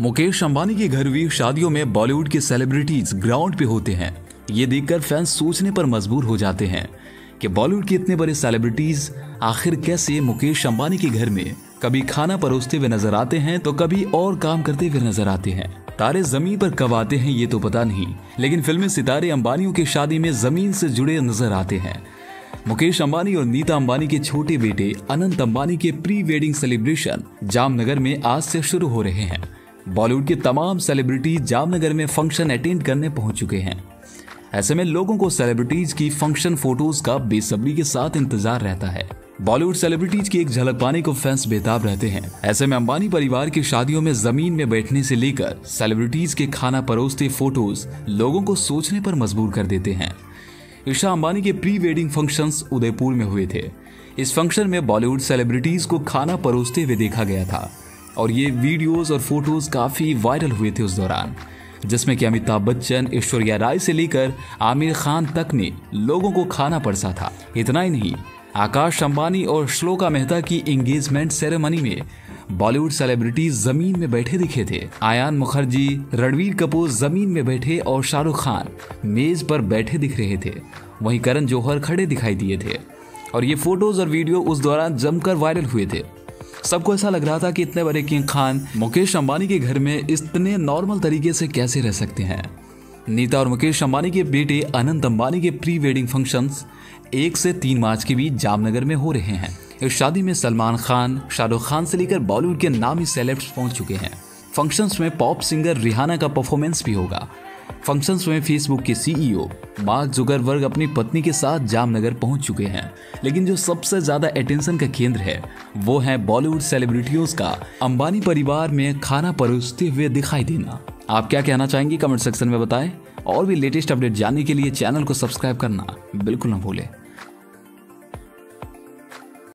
मुकेश अंबानी के घर हुई शादियों में बॉलीवुड के सेलिब्रिटीज ग्राउंड पे होते हैं। ये देखकर फैंस सोचने पर मजबूर हो जाते हैं कि बॉलीवुड के इतने बड़े सेलिब्रिटीज आखिर कैसे मुकेश अंबानी के घर में कभी खाना परोसते हुए नज़र आते हैं तो कभी और काम करते हुए नज़र आते हैं। तारे ज़मीन पर कब आते हैं ये तो पता नहीं, लेकिन फिल्मी सितारे अंबानियों की शादी में ज़मीन से जुड़े नज़र आते हैं। मुकेश अंबानी और नीता अंबानी के छोटे बेटे अनंत अंबानी के प्री वेडिंग सेलिब्रेशन जामनगर में आज से शुरू हो रहे हैं। बॉलीवुड के तमाम सेलिब्रिटीज जामनगर में फ़ंक्शन अटेंड करने पहुँच चुके हैं। ऐसे में लोगों को सेलिब्रिटीज की फ़ंक्शन फ़ोटोज़ का बेसब्री के साथ इंतज़ार रहता है। बॉलीवुड सेलिब्रिटीज की एक झलक पाने को फैंस बेताब रहते हैं। ऐसे में अंबानी परिवार की शादियों में ज़मीन में बैठने से लेकर सेलिब्रिटीज के खाना परोसते फ़ोटोज़ लोगों को सोचने पर मजबूर कर देते हैं। ईशा अंबानी के प्री वेडिंग फ़ंक्शन उदयपुर में हुए थे। इस फ़ंक्शन में बॉलीवुड सेलिब्रिटीज को खाना परोसते हुए देखा गया था। और ये वीडियोस और फ़ोटोज़ काफ़ी वायरल हुए थे उस दौरान, जिसमें कि अमिताभ बच्चन, ऐश्वर्या राय से लेकर आमिर खान तक ने लोगों को खाना परसा था। इतना ही नहीं, आकाश अंबानी और श्लोका मेहता की एंगेजमेंट सेरेमनी में बॉलीवुड सेलिब्रिटीज ज़मीन में बैठे दिखे थे। आयान मुखर्जी, रणवीर कपूर ज़मीन में बैठे और शाहरुख खान मेज पर बैठे दिख रहे थे। वहीं करण जौहर खड़े दिखाई दिए थे। और ये फ़ोटोज़ और वीडियो उस दौरान जमकर वायरल हुए थे। सबको ऐसा लग रहा था कि इतने बड़े किंग खान मुकेश अंबानी के घर में इतने नॉर्मल तरीके से कैसे रह सकते हैं। नीता और मुकेश अंबानी के बेटे अनंत अंबानी के प्री वेडिंग फ़ंक्शंस एक से तीन मार्च के बीच जामनगर में हो रहे हैं। इस शादी में सलमान खान, शाहरुख खान से लेकर बॉलीवुड के नामी सेलेब्स पहुँच चुके हैं। फ़ंक्शंस में पॉप सिंगर रिहाना का परफॉर्मेंस भी होगा। फ़ंक्शंस में फेसबुक के सीईओ मार्क जुगरवर्ग अपनी पत्नी के साथ जामनगर पहुँच चुके हैं। लेकिन जो सबसे ज़्यादा अटेंशन का केंद्र है, वो है बॉलीवुड सेलिब्रिटीज का अंबानी परिवार में खाना परोसते हुए दिखाई देना। आप क्या कहना चाहेंगे कमेंट सेक्शन में बताएँ। और भी लेटेस्ट अपडेट जानने के लिए चैनल को सब्सक्राइब करना बिल्कुल ना भूलें।